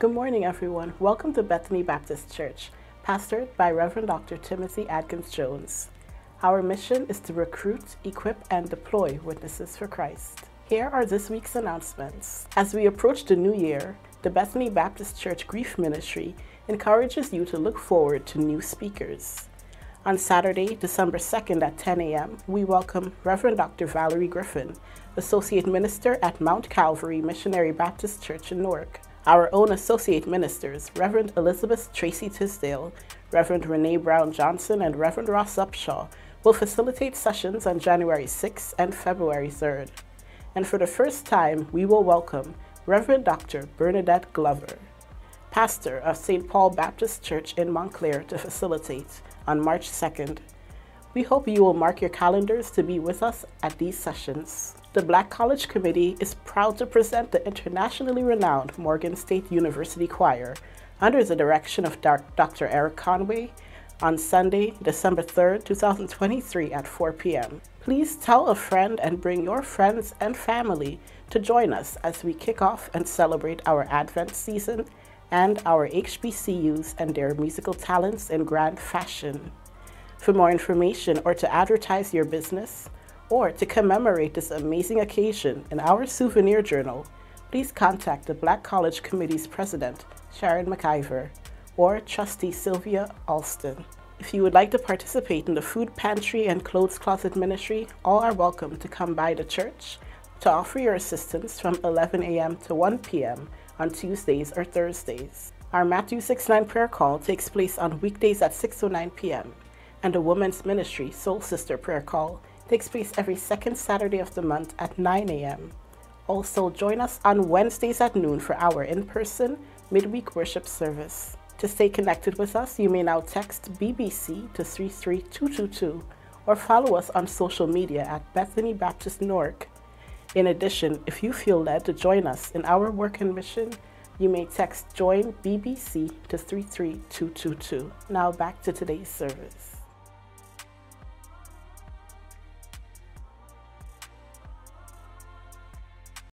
Good morning, everyone. Welcome to Bethany Baptist Church, pastored by Reverend Dr. Timothy Adkins Jones. Our mission is to recruit, equip, and deploy witnesses for Christ. Here are this week's announcements. As we approach the new year, the Bethany Baptist Church Grief Ministry encourages you to look forward to new speakers. On Saturday, December 2nd at 10 a.m., we welcome Reverend Dr. Valerie Griffin, Associate Minister at Mount Calvary Missionary Baptist Church in Newark. Our own associate ministers, Reverend Elizabeth Tracy Tisdale, Reverend Renee Brown Johnson, and Reverend Ross Upshaw, will facilitate sessions on January 6th and February 3rd. And for the first time, we will welcome Reverend Dr. Bernadette Glover, pastor of St. Paul Baptist Church in Montclair, to facilitate on March 2nd. We hope you will mark your calendars to be with us at these sessions. The Black College Committee is proud to present the internationally renowned Morgan State University Choir under the direction of Dr. Eric Conway on Sunday, December 3rd, 2023 at 4 p.m. Please tell a friend and bring your friends and family to join us as we kick off and celebrate our Advent season and our HBCUs and their musical talents in grand fashion. For more information or to advertise your business, or to commemorate this amazing occasion in our souvenir journal, please contact the Black College Committee's President, Sharon McIver, or Trustee Sylvia Alston. If you would like to participate in the food pantry and clothes closet ministry, all are welcome to come by the church to offer your assistance from 11 a.m. to 1 p.m. on Tuesdays or Thursdays. Our Matthew 6 9 prayer call takes place on weekdays at 6.09 p.m., and the Women's Ministry Soul Sister prayer call takes place every second Saturday of the month at 9 a.m. Also, join us on Wednesdays at noon for our in person midweek worship service. To stay connected with us, you may now text BBC to 33222 or follow us on social media at Bethany Baptist Newark. In addition, if you feel led to join us in our work and mission, you may text Join BBC to 33222. Now back to today's service.